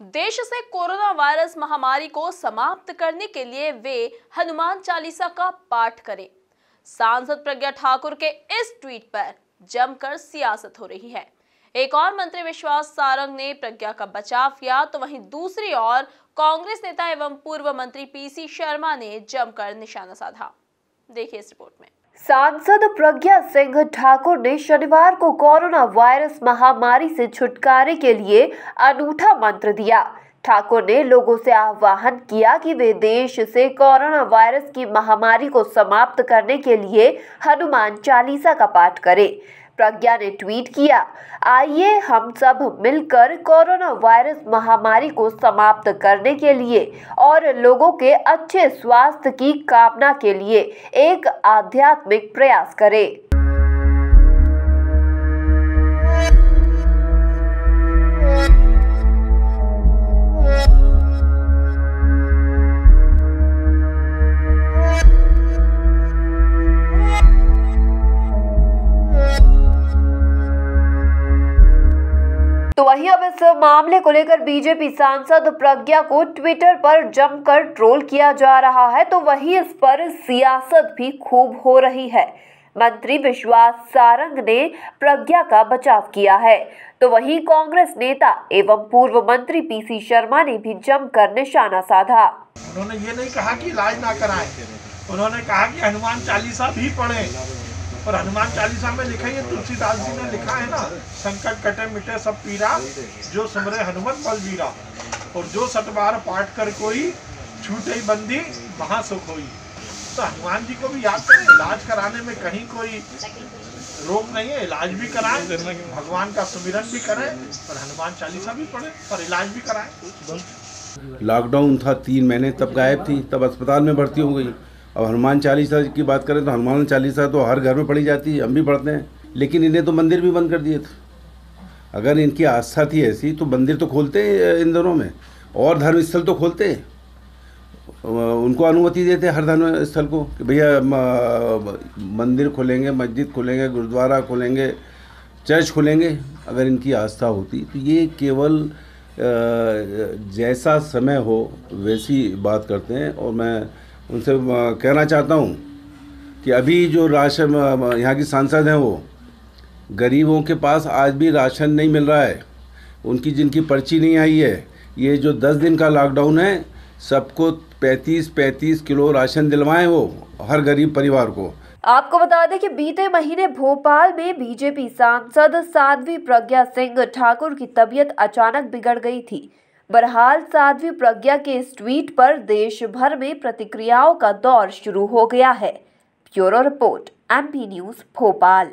देश से corona virus महामारी को समाप्त करने के लिए वे हनुमान चालीसा का पाठ करें। सांसद प्रज्ञा ठाकुर के इस ट्वीट पर जमकर सियासत हो रही है। एक और मंत्री विश्वास सारंग ने प्रज्ञा का बचाव किया तो वहीं दूसरी ओर कांग्रेस नेता एवं पूर्व मंत्री पीसी शर्मा ने जमकर निशाना साधा। देखिए इस रिपोर्ट में। सांसद प्रज्ञा सिंह ठाकुर ने शनिवार को कोरोना वायरस महामारी से छुटकारे के लिए अनूठा मंत्र दिया। ठाकुर ने लोगों से आह्वान किया कि वे देश से कोरोना वायरस की महामारी को समाप्त करने के लिए हनुमान चालीसा का पाठ करें। प्रज्ञा ने ट्वीट किया, आइए हम सब मिलकर कोरोना वायरस महामारी को समाप्त करने के लिए और लोगों के अच्छे स्वास्थ्य की कामना के लिए एक आध्यात्मिक प्रयास करें। वहीं अब इस मामले को लेकर बीजेपी सांसद प्रज्ञा को ट्विटर पर जमकर ट्रोल किया जा रहा है तो वहीं इस पर सियासत भी खूब हो रही है। मंत्री विश्वास सारंग ने प्रज्ञा का बचाव किया है तो वहीं कांग्रेस नेता एवं पूर्व मंत्री पीसी शर्मा ने भी जमकर निशाना साधा। उन्होंने ये नहीं कहा कि इलाज ना कराएँ, उन्होंने कहा कि हनुमान चालीसा भी पढ़ें। और हनुमान चालीसा में लिखा है तुलसीदास जी ने लिखा है ना संकट कटे मिटे सब पीरा, जो समरे हनुमत बलवीरा और जो सतबार पाठ कर कोई छूटे बंदी वहाँ सुख हुई। तो हनुमान जी को भी याद करें, इलाज कराने में कहीं कोई रोग नहीं है, इलाज भी कराएँ, भगवान का सुमिरन भी करें, और हनुमान चालीसा भी पढ़े, और इलाज भी कराएँ। लॉकडाउन था तीन महीने, तब गायब थी, तब अस्पताल में भर्ती हो गई। अब हनुमान चालीसा की बात करें तो हनुमान चालीसा तो हर घर में पढ़ी जाती है, हम भी पढ़ते हैं। लेकिन इन्हें तो मंदिर भी बंद कर दिए थे। अगर इनकी आस्था थी ऐसी तो मंदिर तो खोलते इन दोनों में। और धर्म स्थल तो खोलते उनको अनुमति देते हर धर्म स्थल को कि भैया मंदिर खोलेंगे, मस्जिद खोलेंगे, गुरुद्वारा खोलेंगे, चर्च खोलेंगे, अगर इनकी आस्था होती। तो ये केवल जैसा समय हो, वैसी बात करते हैं। और मैं उनसे कहना चाहता हूँ कि अभी जो राशन यहाँ की सांसद हैं वो, गरीबों के पास आज भी राशन नहीं मिल रहा है। उनकी जिनकी पर्ची नहीं आई है, ये जो दस दिन का लॉकडाउन है, सबको पैंतीस पैंतीस किलो राशन दिलवाएँ वो, हर गरीब परिवार को। आपको बता दें कि बीते महीने भोपाल में बीजेपी सांसद साध्वी प्रज्ञा सिंह ठाकुर की तबीयत अचानक बिगड़ गई थी। बहरहाल साध्वी प्रज्ञा के इस ट्वीट पर देश भर में प्रतिक्रियाओं का दौर शुरू हो गया है। Bureau report, MP news, Bhopal.